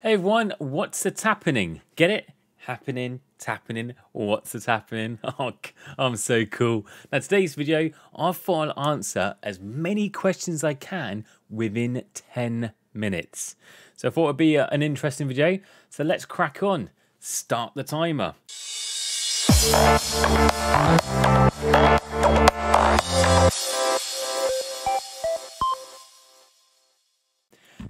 Hey everyone, what's it happening? Get it? Happening, tapping, what's it happening? Oh, I'm so cool. Now today's video, I thought I'll answer as many questions as I can within 10 minutes. So I thought it'd be an interesting video. So let's crack on. Start the timer.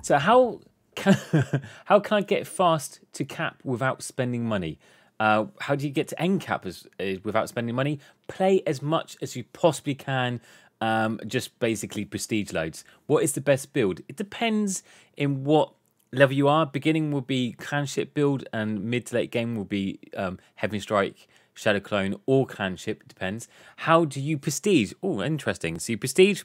So how how can I get fast to cap without spending money? Uh, how do you get to end cap as, uh, without spending money? Play as much as you possibly can. Um, just basically prestige loads. What is the best build? It depends in what level you are. Beginning will be clanship build, and mid to late game will be um, heavy strike, shadow clone, or clanship. It depends. How do you prestige? Oh, interesting. So you prestige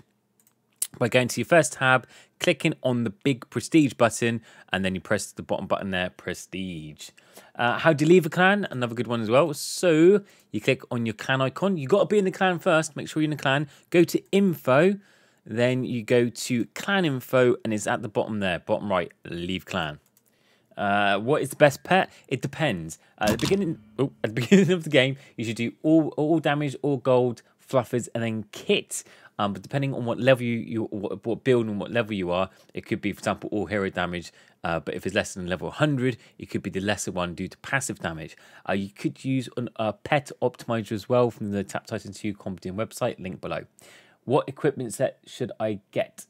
by going to your first tab, clicking on the big prestige button, and then you press the bottom button there, prestige. Uh, how do you leave a clan? Another good one as well. So you click on your clan icon. You got to be in the clan first. Make sure you're in the clan. Go to info. Then you go to clan info, and it's at the bottom there, bottom right. Leave clan. Uh, what is the best pet? It depends. Uh, at the beginning, oh, at the beginning of the game, you should do all all damage, all gold, fluffers, and then kit. Um, but depending on what level you, you what, what, build and what level you are, it could be, for example, all hero damage. Uh, but if it's less than level 100, it could be the lesser one due to passive damage. Uh, you could use a uh, pet optimizer as well from the Tap Titan 2 Competition website, link below. What equipment set should I get?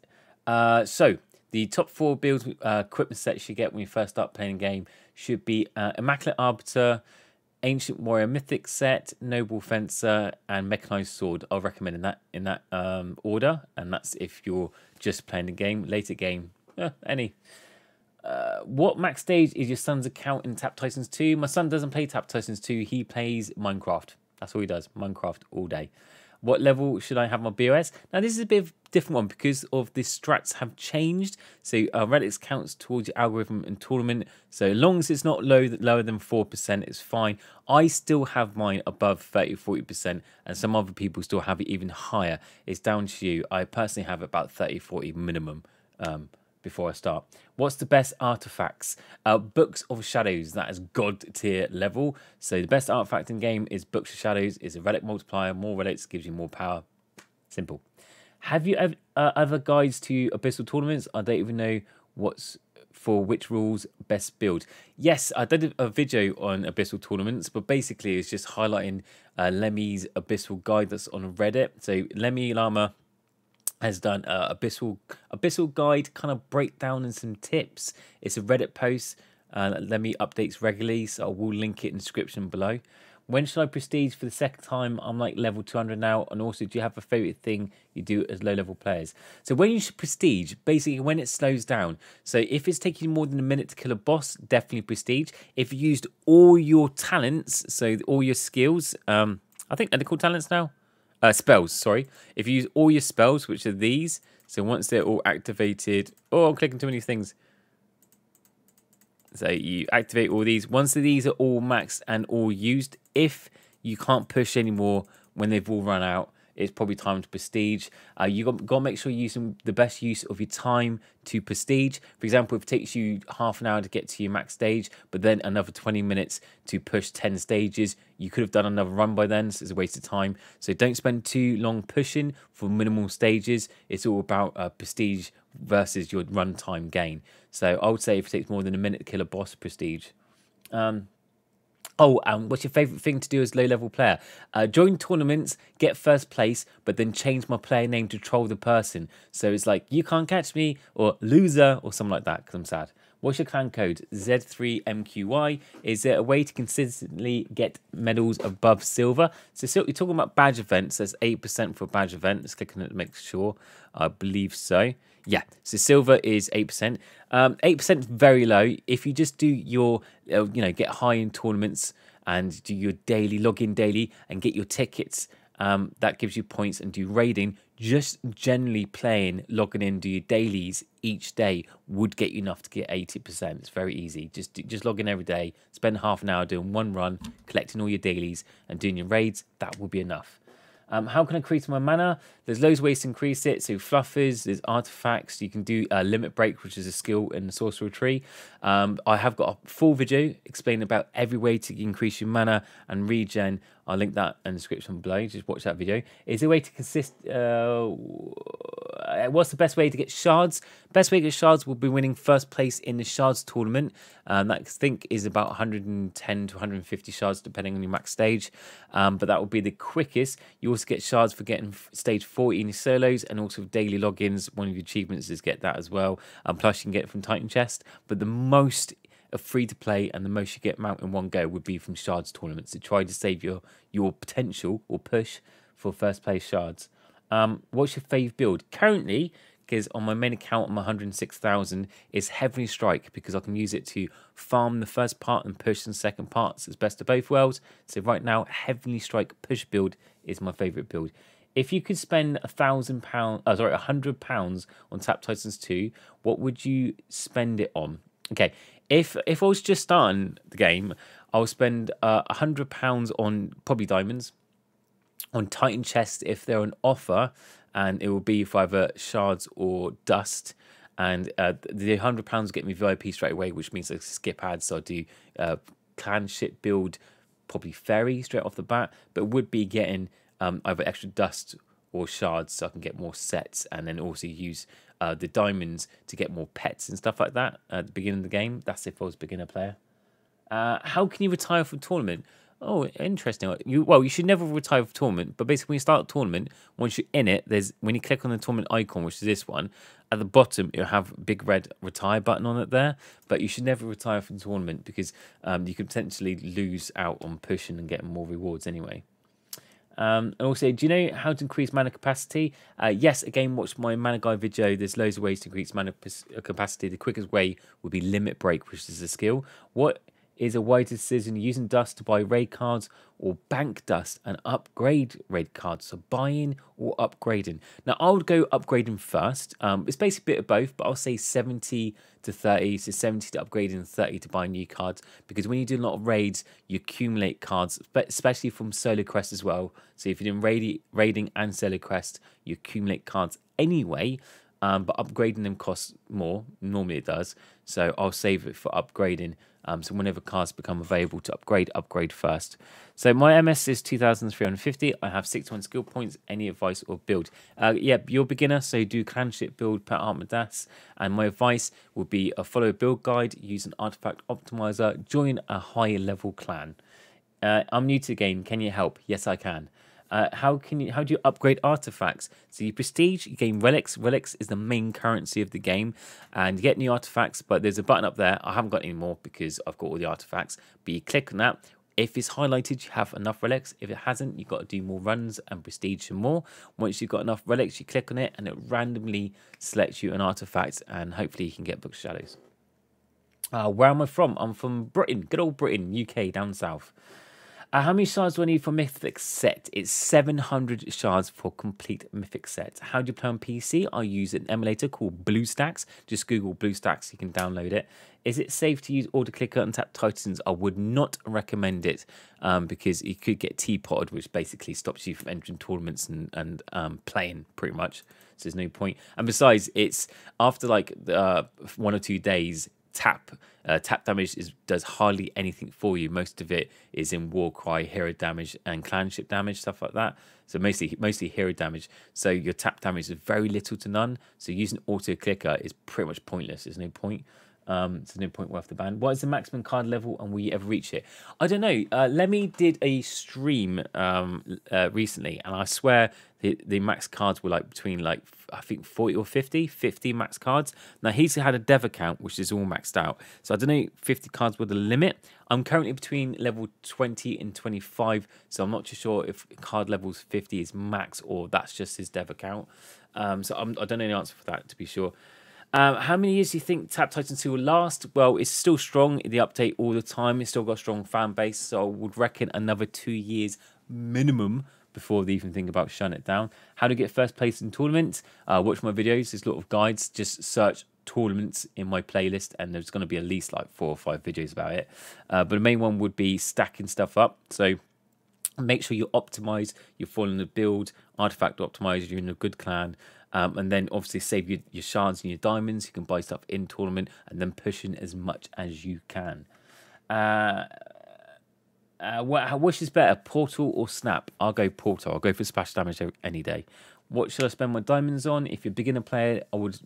Uh, so, the top four builds uh, equipment sets you get when you first start playing a game should be uh, Immaculate Arbiter, Ancient Warrior Mythic set, Noble Fencer, and Mechanized Sword. I'll recommend in that in that um, order, and that's if you're just playing the game. Later game, eh, any. Uh, what max stage is your son's account in Tap Titans 2? My son doesn't play Tap Titans 2. He plays Minecraft. That's all he does. Minecraft all day. What level should I have my BOS? Now, this is a bit of a different one because of the strats have changed. So, uh, Relics counts towards your algorithm and tournament. So, long as it's not low, lower than 4%, it's fine. I still have mine above 30 40%, and some other people still have it even higher. It's down to you. I personally have about 30 40 minimum. Um, before I start. What's the best artifacts? Uh, Books of Shadows, that is god tier level. So the best artifact in game is Books of Shadows, is a relic multiplier. More relics gives you more power. Simple. Have you ever uh, other guides to Abyssal tournaments? I don't even know what's for which rules best build. Yes, I did a video on Abyssal tournaments, but basically it's just highlighting uh, Lemmy's Abyssal guide that's on Reddit. So Lemmy Llama has done a abyssal abyssal guide kind of breakdown and some tips. It's a Reddit post. Uh, Lemmy updates regularly, so I will link it in the description below. When should I prestige for the second time? I'm like level 200 now. And also, do you have a favorite thing you do as low level players? So, when you should prestige, basically when it slows down. So, if it's taking more than a minute to kill a boss, definitely prestige. If you used all your talents, so all your skills, um, I think are they called talents now? Uh, spells, sorry. If you use all your spells, which are these, so once they're all activated, oh, I'm clicking too many things. So you activate all these. Once these are all maxed and all used, if you can't push anymore when they've all run out, it's probably time to prestige. Uh, you got, got to make sure you're using the best use of your time to prestige. For example, if it takes you half an hour to get to your max stage, but then another 20 minutes to push 10 stages, you could have done another run by then, so it's a waste of time. So don't spend too long pushing for minimal stages. It's all about uh, prestige versus your runtime gain. So I would say if it takes more than a minute to kill a boss, prestige. Um, Oh, and um, what's your favourite thing to do as low level player? Uh, join tournaments, get first place, but then change my player name to troll the person. So it's like, you can't catch me, or loser, or something like that, because I'm sad. What's your clan code? Z3MQY. Is there a way to consistently get medals above silver? So, you're talking about badge events. There's 8% for badge event. Let's click on it to make sure. I believe so. Yeah, so silver is 8%. Um, 8% is very low. If you just do your, uh, you know, get high in tournaments and do your daily, log in daily and get your tickets, um, that gives you points and do raiding. Just generally playing, logging in, do your dailies each day would get you enough to get 80%. It's very easy. Just just log in every day, spend half an hour doing one run, collecting all your dailies and doing your raids. That will be enough. Um, how can I increase my mana? There's loads of ways to increase it. So fluffers, there's artifacts. You can do a limit break, which is a skill in the sorcerer tree. Um, I have got a full video explaining about every way to increase your mana and regen. I'll link that in the description below. Just watch that video. Is there a way to consist? Uh, what's the best way to get shards? Best way to get shards will be winning first place in the shards tournament. Um, that I think is about 110 to 150 shards depending on your max stage. Um, but that will be the quickest. You also get shards for getting stage 14 solos and also daily logins. One of your achievements is get that as well. Um, plus you can get it from Titan Chest. But the most free to play and the most you get mount in one go would be from shards tournaments. to try to save your your potential or push for first place shards. Um, what's your fave build? Currently, because on my main account, I'm 106,000, is Heavenly Strike because I can use it to farm the first part and push the second parts. It's best of both worlds. So right now, Heavenly Strike push build is my favourite build. If you could spend a thousand pounds, uh, sorry, a hundred pounds on Tap Titans 2, what would you spend it on? Okay, if if I was just starting the game, I'll spend uh, a hundred pounds on probably diamonds, on Titan chests if they're on offer, and it will be for either shards or dust. And uh, the hundred pounds will get me VIP straight away, which means I skip ads. So I do uh, clan ship build, probably fairy straight off the bat, but would be getting um, either extra dust or shards so I can get more sets and then also use uh, the diamonds to get more pets and stuff like that at the beginning of the game. That's if I was a beginner player. Uh, how can you retire from tournament? Oh, interesting. You well, you should never retire from tournament, but basically when you start a tournament, once you're in it, there's when you click on the tournament icon, which is this one, at the bottom you'll have big red retire button on it there. But you should never retire from tournament because um, you could potentially lose out on pushing and getting more rewards anyway. Um, and also, do you know how to increase mana capacity? Uh, yes, again, watch my mana guide video. There's loads of ways to increase mana capacity. The quickest way would be limit break, which is a skill. What is a wise decision using dust to buy raid cards or bank dust and upgrade raid cards. So buying or upgrading. Now I would go upgrading first. Um, it's basically a bit of both, but I'll say 70 to 30. So 70 to upgrading and 30 to buy new cards. Because when you do a lot of raids, you accumulate cards, especially from solo quest as well. So if you're doing raid, raiding and solo quest, you accumulate cards anyway. Um, but upgrading them costs more. Normally it does. So I'll save it for upgrading. Um, so whenever cards become available to upgrade, upgrade first. So my MS is 2,350. I have 61 skill points. Any advice or build? Uh, yeah, you're a beginner, so do clanship build per Armadas. And my advice would be a follow build guide, use an artifact optimizer, join a high level clan. Uh, I'm new to the game. Can you help? Yes, I can. Uh, how can you how do you upgrade artifacts? So you prestige, you gain relics. Relics is the main currency of the game, and you get new artifacts. But there's a button up there. I haven't got any more because I've got all the artifacts. But you click on that. If it's highlighted, you have enough relics. If it hasn't, you've got to do more runs and prestige some more. Once you've got enough relics, you click on it and it randomly selects you an artifact and hopefully you can get Book Shadows. Uh, where am I from? I'm from Britain, good old Britain, UK, down south. Uh, how many shards do I need for Mythic set? It's 700 shards for complete Mythic set. How do you play on PC? I use an emulator called BlueStacks. Just Google BlueStacks, you can download it. Is it safe to use Auto Clicker and Tap Titans? I would not recommend it um, because you could get T-potted, which basically stops you from entering tournaments and, and um, playing pretty much. So there's no point. And besides, it's after like uh, one or two days, tap uh, tap damage is does hardly anything for you. Most of it is in Warcry, hero damage, and clanship damage, stuff like that. So mostly mostly hero damage. So your tap damage is very little to none. So using auto clicker is pretty much pointless. There's no point. Um, there's no point worth the ban. What is the maximum card level and will you ever reach it? I don't know. Uh, Lemmy did a stream um, uh, recently and I swear the, the max cards were like between like, I think 40 or 50, 50 max cards. Now he's had a dev account which is all maxed out. So I don't know 50 cards were the limit. I'm currently between level 20 and 25. So I'm not too sure if card levels 50 is max or that's just his dev account. Um, so I'm, I do not know the answer for that to be sure. Um, how many years do you think Tap Titan 2 will last? Well, it's still strong in the update all the time. It's still got a strong fan base, so I would reckon another two years minimum before they even think about shutting it down. How to get first place in tournaments? Uh, watch my videos. There's a lot of guides. Just search tournaments in my playlist, and there's going to be at least like four or five videos about it. Uh, but the main one would be stacking stuff up. So make sure you optimize, you're following the build, artifact optimizer, you're in a good clan. Um, and then obviously save your, your shards and your diamonds. You can buy stuff in tournament and then push in as much as you can. Uh, uh, what, which is better, Portal or Snap? I'll go Portal. I'll go for splash damage any day. What should I spend my diamonds on? If you're a beginner player, I would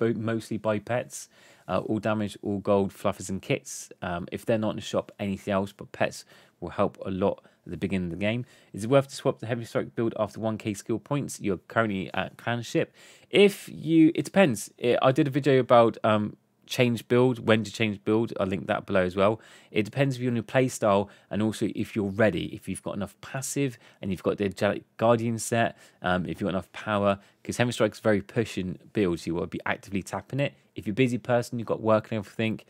mostly buy pets. Uh, all damage, all gold, fluffers and kits. Um, if they're not in the shop, anything else, but pets will help a lot at the beginning of the game. Is it worth to swap the heavy strike build after 1k skill points? You're currently at clanship. If you, it depends. I did a video about um, change build, when to change build. I'll link that below as well. It depends if you're on your play style and also if you're ready, if you've got enough passive and you've got the Angelic Guardian set, um, if you've got enough power, because Heavy Strike's very pushing build, so you to be actively tapping it. If you're a busy person, you've got work and everything,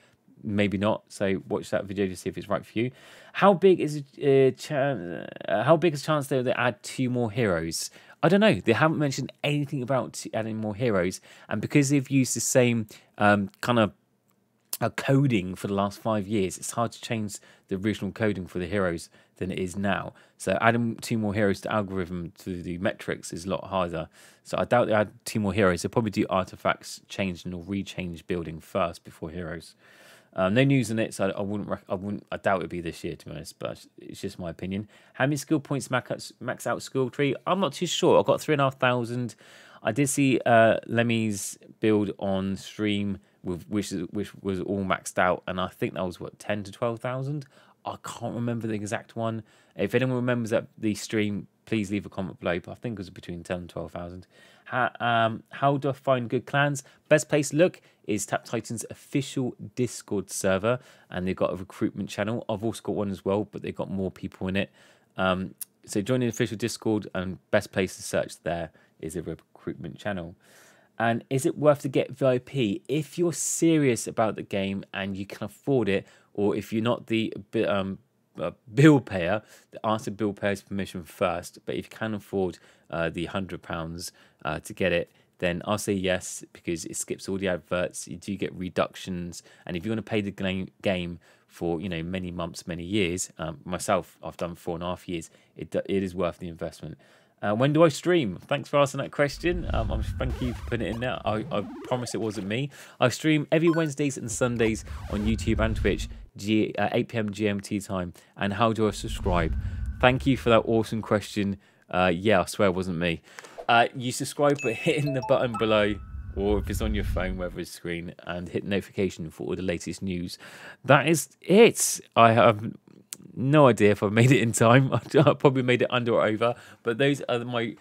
maybe not. So watch that video to see if it's right for you. How big is a uh, uh, how big is chance they add two more heroes? I don't know. They haven't mentioned anything about adding more heroes, and because they've used the same um, kind of uh, coding for the last five years, it's hard to change the original coding for the heroes than it is now. So adding two more heroes to algorithm to the metrics is a lot harder. So I doubt they add two more heroes. They'll probably do artifacts changing or rechange building first before heroes. Um, no news on it, so I, wouldn't. I wouldn't. I doubt it'd be this year, to be honest. But it's just my opinion. How many skill points max max out skill tree? I'm not too sure. I got three and a half thousand. I did see uh, Lemmy's build on stream with which which was all maxed out, and I think that was what ten to twelve thousand. I can't remember the exact one. If anyone remembers that the stream, please leave a comment below. But I think it was between ten and twelve thousand. How, um, how do I find good clans? Best place to look is Tap Titan's official Discord server, and they've got a recruitment channel. I've also got one as well, but they've got more people in it. Um, so join the official Discord, and best place to search there is a recruitment channel. And is it worth to get VIP if you're serious about the game and you can afford it, or if you're not the um, uh, bill payer, ask the bill payer's permission first. But if you can afford uh, the hundred pounds uh, to get it, then I'll say yes because it skips all the adverts. You do get reductions, and if you want to pay the game for you know many months, many years, um, myself I've done four and a half years. It it is worth the investment. Uh, when do I stream? Thanks for asking that question. Um, I'm, thank you for putting it in there. I, I promise it wasn't me. I stream every Wednesdays and Sundays on YouTube and Twitch, G, uh, 8 p.m. GMT time. And how do I subscribe? Thank you for that awesome question. Uh, yeah, I swear it wasn't me. Uh, you subscribe by hitting the button below or if it's on your phone, whether it's screen, and hit notification for all the latest news. That is it. I have no idea if I've made it in time. I probably made it under or over. But those are my.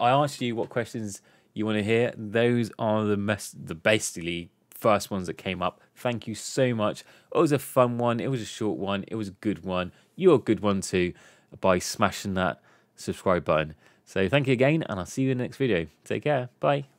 I asked you what questions you want to hear. Those are the mess, the basically first ones that came up. Thank you so much. It was a fun one. It was a short one. It was a good one. You're a good one too by smashing that subscribe button. So thank you again, and I'll see you in the next video. Take care. Bye.